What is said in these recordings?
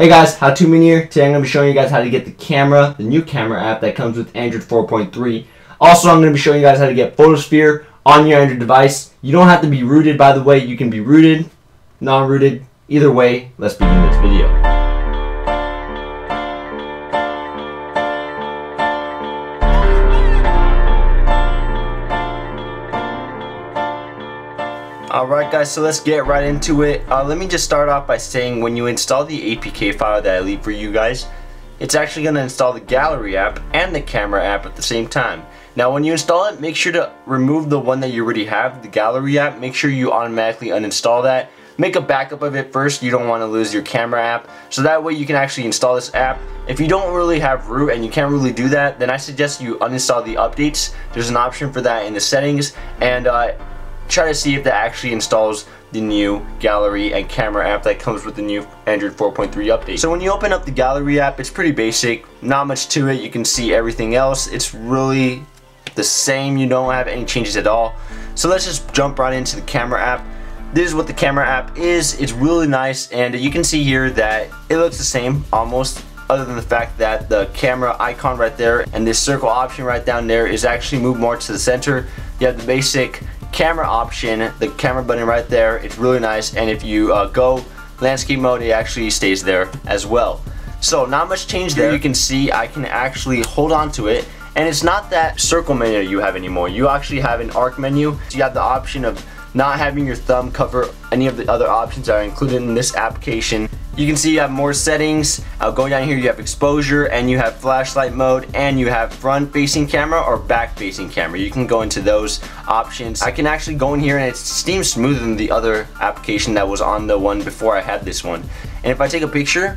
Hey guys, HowToMen here. Today I'm going to be showing you guys how to get the camera, the new camera app that comes with Android 4.3. Also, I'm going to be showing you guys how to get Photosphere on your Android device. You don't have to be rooted, by the way. You can be rooted, non-rooted. Either way, let's begin this video. Alright guys, so let's get right into it. Uh, let me just start off by saying when you install the APK file that I leave for you guys, it's actually going to install the gallery app and the camera app at the same time. Now when you install it, make sure to remove the one that you already have, the gallery app. Make sure you automatically uninstall that. Make a backup of it first, you don't want to lose your camera app. So that way you can actually install this app. If you don't really have root and you can't really do that, then I suggest you uninstall the updates. There's an option for that in the settings. And uh, try to see if that actually installs the new gallery and camera app that comes with the new Android 4.3 update. So when you open up the gallery app, it's pretty basic, not much to it. You can see everything else. It's really the same. You don't have any changes at all. So let's just jump right into the camera app. This is what the camera app is. It's really nice and you can see here that it looks the same almost other than the fact that the camera icon right there and this circle option right down there is actually moved more to the center. You have the basic camera option, the camera button right there, it's really nice and if you uh, go landscape mode it actually stays there as well. So not much change there, you can see I can actually hold on to it and it's not that circle menu you have anymore, you actually have an arc menu, so you have the option of not having your thumb cover any of the other options that are included in this application you can see you have more settings. Uh, going down here you have exposure and you have flashlight mode and you have front facing camera or back facing camera. You can go into those options. I can actually go in here and it seems smoother than the other application that was on the one before I had this one. And if I take a picture,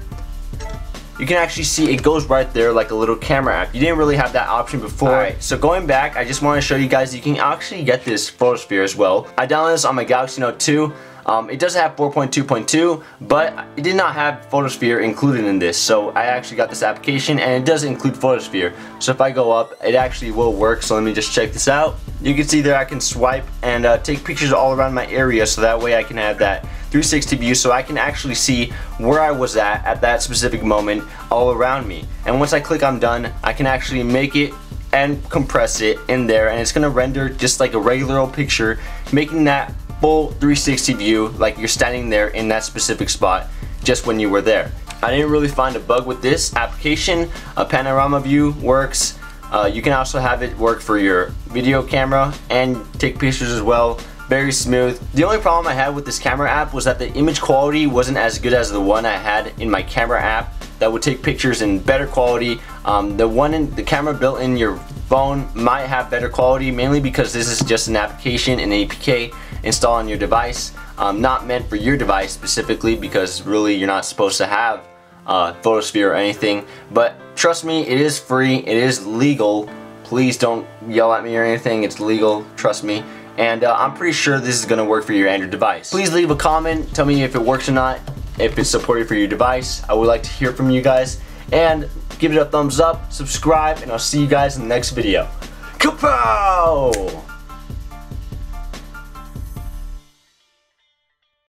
you can actually see it goes right there like a little camera app. You didn't really have that option before. Alright, so going back, I just want to show you guys you can actually get this photosphere as well. I downloaded this on my Galaxy Note 2. Um, it does have 4.2.2, but it did not have Photosphere included in this, so I actually got this application, and it does include Photosphere. So if I go up, it actually will work, so let me just check this out. You can see there I can swipe and uh, take pictures all around my area, so that way I can have that 360 view, so I can actually see where I was at at that specific moment all around me. And once I click I'm done, I can actually make it and compress it in there and it's gonna render just like a regular old picture making that full 360 view like you're standing there in that specific spot just when you were there. I didn't really find a bug with this application. A panorama view works. Uh, you can also have it work for your video camera and take pictures as well. Very smooth. The only problem I had with this camera app was that the image quality wasn't as good as the one I had in my camera app that would take pictures in better quality. Um, the one in the camera built in your phone might have better quality mainly because this is just an application, an APK installed on your device. Um, not meant for your device specifically because really you're not supposed to have uh, Photosphere or anything. But trust me, it is free, it is legal. Please don't yell at me or anything, it's legal, trust me. And uh, I'm pretty sure this is to work for your Android device. Please leave a comment, tell me if it works or not, if it's supported for your device. I would like to hear from you guys. And give it a thumbs up, subscribe, and I'll see you guys in the next video. Kapow!